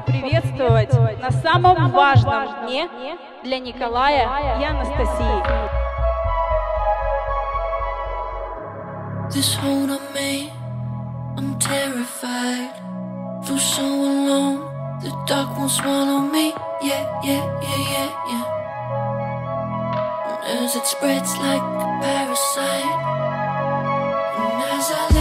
поприветствовать на самом важном дне для Николая и Анастасии. This hold on me, I'm terrified. Feel so alone, the dark won't swallow me. Yeah, yeah, yeah, yeah, yeah. And as it spreads like a parasite, and as I lay